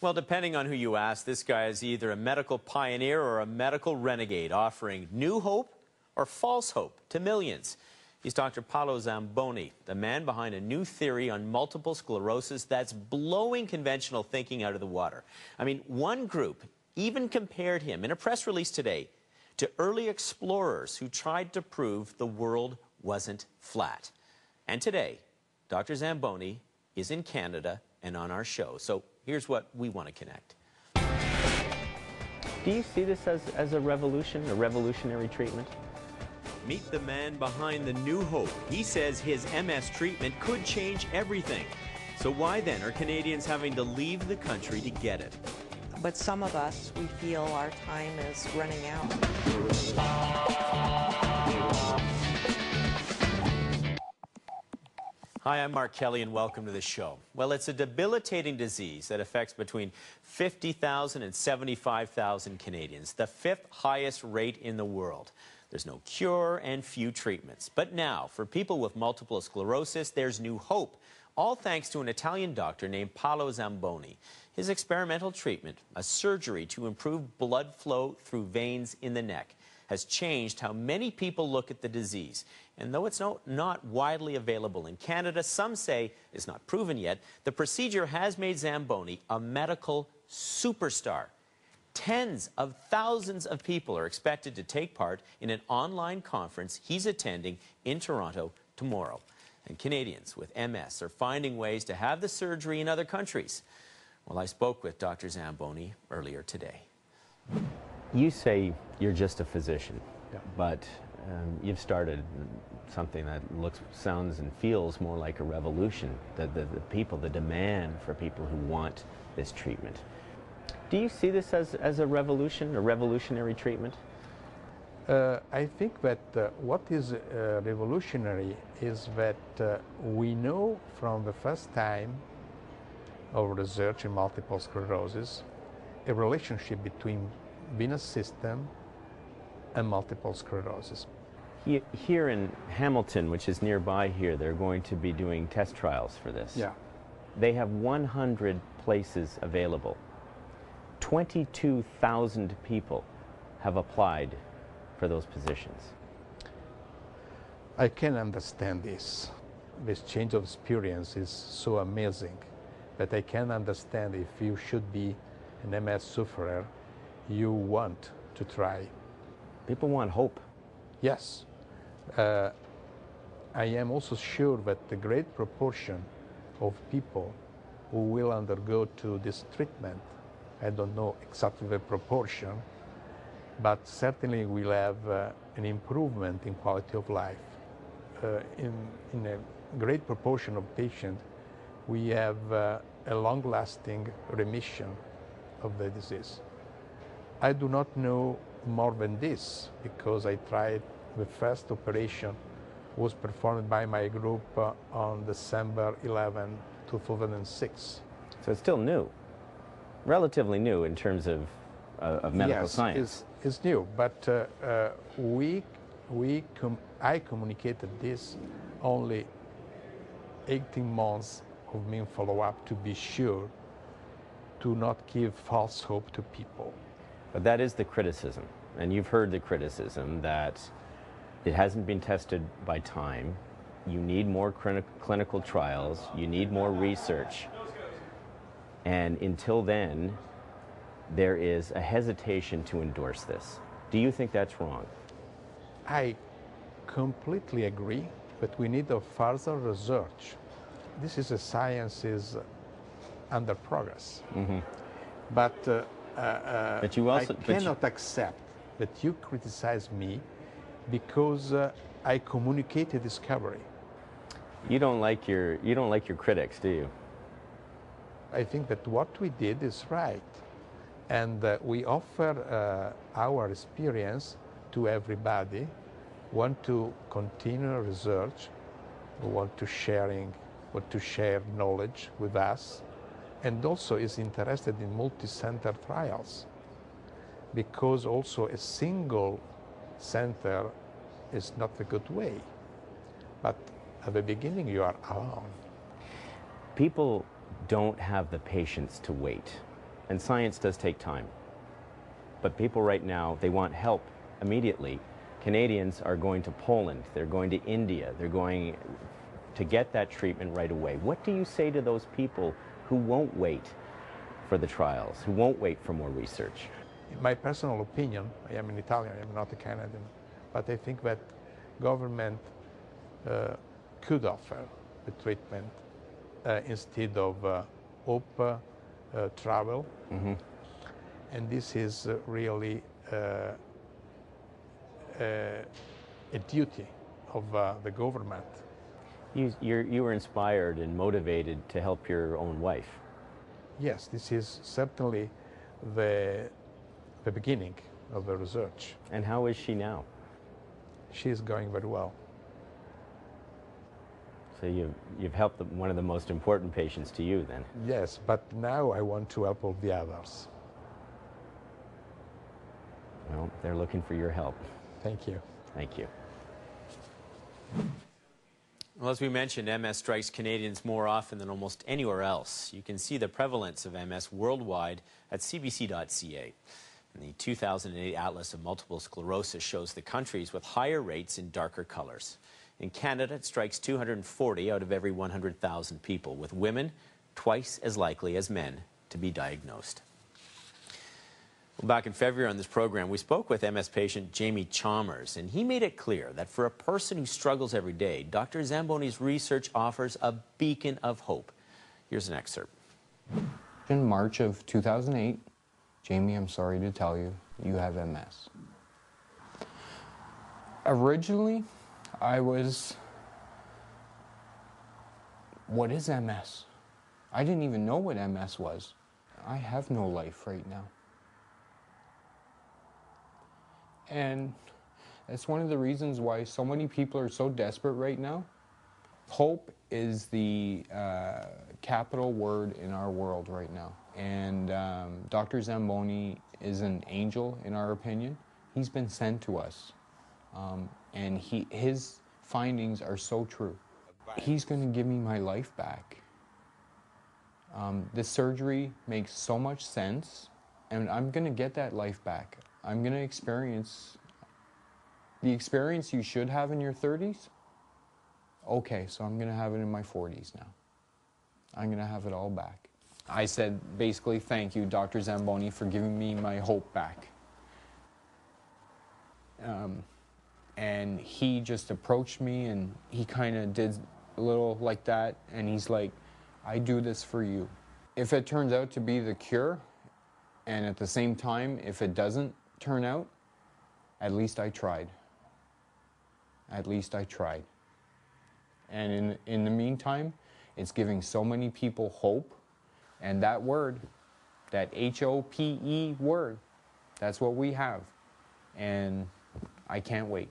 Well, depending on who you ask, this guy is either a medical pioneer or a medical renegade, offering new hope or false hope to millions. He's Dr. Paolo Zamboni, the man behind a new theory on multiple sclerosis that's blowing conventional thinking out of the water. I mean, one group even compared him in a press release today to early explorers who tried to prove the world wasn't flat. And today, Dr. Zamboni is in Canada and on our show. So here's what we want to connect. Do you see this as, as a revolution, a revolutionary treatment? Meet the man behind the new hope. He says his MS treatment could change everything. So why then are Canadians having to leave the country to get it? But some of us, we feel our time is running out. Hi, I'm Mark Kelley, and welcome to the show. Well, it's a debilitating disease that affects between 50,000 and 75,000 Canadians, the fifth highest rate in the world. There's no cure and few treatments. But now, for people with multiple sclerosis, there's new hope, all thanks to an Italian doctor named Paolo Zamboni. His experimental treatment, a surgery to improve blood flow through veins in the neck, has changed how many people look at the disease. And though it's no, not widely available in Canada, some say it's not proven yet, the procedure has made Zamboni a medical superstar. Tens of thousands of people are expected to take part in an online conference he's attending in Toronto tomorrow. And Canadians with MS are finding ways to have the surgery in other countries. Well, I spoke with Dr. Zamboni earlier today. You say you're just a physician, Yeah. but um, you've started something that looks, sounds, and feels more like a revolution. The, the, the people, the demand for people who want this treatment. Do you see this as, as a revolution, a revolutionary treatment? Uh, I think that uh, what is uh, revolutionary is that uh, we know from the first time of research in multiple sclerosis a relationship between venous system and multiple sclerosis. Here in Hamilton, which is nearby here, they're going to be doing test trials for this. Yeah. They have 100 places available. 22,000 people have applied for those positions. I can understand this. This change of experience is so amazing that I can understand if you should be an MS sufferer, you want to try. People want hope. Yes. Uh, I am also sure that the great proportion of people who will undergo to this treatment, I don't know exactly the proportion, but certainly will have uh, an improvement in quality of life. Uh, in, in a great proportion of patients, we have uh, a long-lasting remission of the disease. I do not know more than this because I tried the first operation was performed by my group uh, on December 11, 2006. So it's still new, relatively new in terms of, uh, of medical yes, science. It's, it's new, but uh, uh, we, we com- I communicated this only 18 months of mean follow-up to be sure to not give false hope to people. But that is the criticism. And you've heard the criticism that it hasn't been tested by time. You need more clini- clinical trials. You need more research. And until then, there is a hesitation to endorse this. Do you think that's wrong? I completely agree, but we need a further research. This is a science is under progress. But, uh, uh, uh, But you also- I but you- cannot accept that you criticize me because uh, I communicate a discovery. You don't like your you don't like your critics, do you? I think that what we did is right. And uh, we offer uh, our experience to everybody, want to continue research, want to sharing, want to share knowledge with us, and also is interested in multi-center trials, because also a single center is not a good way. But at the beginning, you are alone. People don't have the patience to wait. And science does take time. But people right now, they want help immediately. Canadians are going to Poland, they're going to India, they're going to get that treatment right away. What do you say to those people who won't wait for the trials, who won't wait for more research? In my personal opinion, I am an Italian, I am not a Canadian, but I think that government uh, could offer the treatment uh, instead of uh, hope uh, travel. And this is uh, really uh, uh, a duty of uh, the government. You, you're, you were inspired and motivated to help your own wife. Yes, this is certainly the, the beginning of the research. And how is she now? She is going very well. So you've, you've helped the, one of the most important patients to you then. Yes, but now I want to help all the others. Well, they're looking for your help. Thank you. Thank you. Well, as we mentioned, MS strikes Canadians more often than almost anywhere else. You can see the prevalence of MS worldwide at cbc.ca. And the 2008 Atlas of Multiple Sclerosis shows the countries with higher rates in darker colors. In Canada, it strikes 240 out of every 100,000 people, with women twice as likely as men to be diagnosed. Well, back in February on this program, we spoke with MS patient Jamie Chalmers, and he made it clear that for a person who struggles every day, Dr. Zamboni's research offers a beacon of hope. Here's an excerpt. In March of 2008, Jamie, I'm sorry to tell you, you have MS. Originally, I was. What is MS? I didn't even know what MS was. I have no life right now. And that's one of the reasons why so many people are so desperate right now. Hope is the uh, capital word in our world right now. And um, Dr. Zamboni is an angel, in our opinion. He's been sent to us. Um, and he, his findings are so true. He's going to give me my life back. Um, this surgery makes so much sense, and I'm going to get that life back. I'm going to experience the experience you should have in your 30s. Okay, so I'm going to have it in my 40s now. I'm going to have it all back. I said basically, thank you, Dr. Zamboni, for giving me my hope back. Um, and he just approached me and he kind of did a little like that and he's like i do this for you if it turns out to be the cure and at the same time if it doesn't turn out at least i tried. At least i tried. And in, in the meantime it's giving so many people hope. And that word that h-o-p-e word that's what we have. And i can't wait